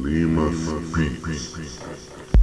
Lima Speaks.